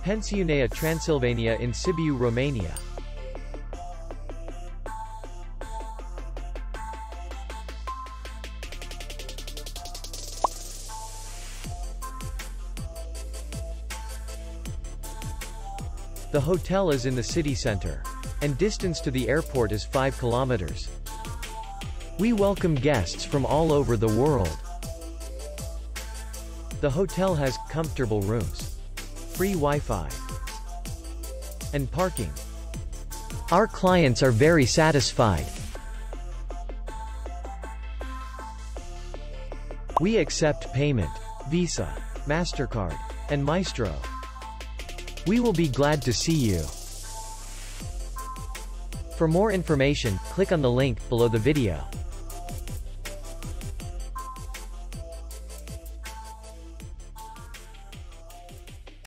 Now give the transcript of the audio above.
Pensiunea Transilvania in Sibiu, Romania. The hotel is in the city center. And distance to the airport is 5 kilometers. We welcome guests from all over the world. The hotel has comfortable rooms, free Wi-Fi, and parking. Our clients are very satisfied. We accept payment, Visa, MasterCard, and Maestro. We will be glad to see you. For more information, click on the link below the video.